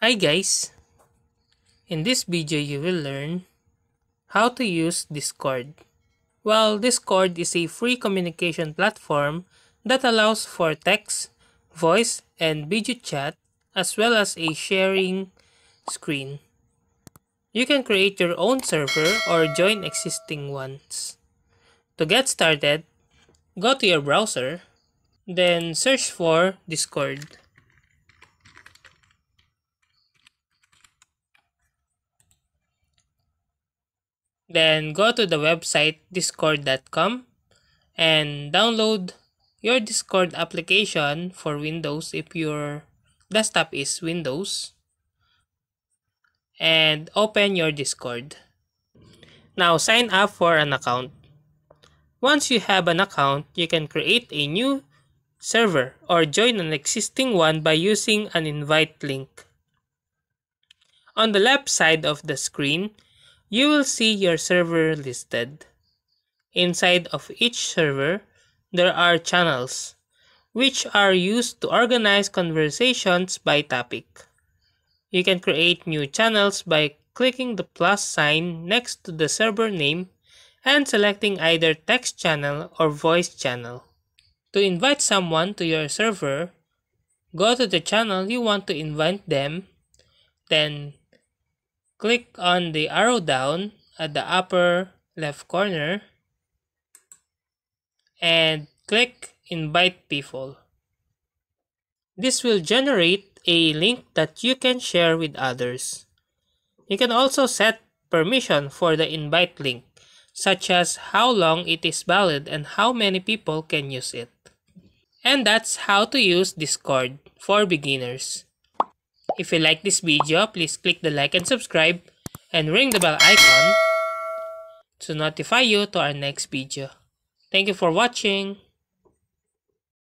Hi guys! In this video you will learn how to use Discord. Well, Discord is a free communication platform that allows for text, voice, and video chat as well as a sharing screen. You can create your own server or join existing ones. To get started, go to your browser, then search for Discord. Then go to the website discord.com and download your Discord application for Windows if your desktop is Windows and open your Discord. Now sign up for an account. Once you have an account, you can create a new server or join an existing one by using an invite link. On the left side of the screen, you will see your server listed. Inside of each server, there are channels, which are used to organize conversations by topic. You can create new channels by clicking the plus sign next to the server name and selecting either text channel or voice channel. To invite someone to your server, go to the channel you want to invite them, then click on the arrow down at the upper left corner and click invite people. This will generate a link that you can share with others. You can also set permission for the invite link, such as how long it is valid and how many people can use it. And that's how to use Discord for beginners. If you like this video, please click the like and subscribe and ring the bell icon to notify you to our next video. Thank you for watching.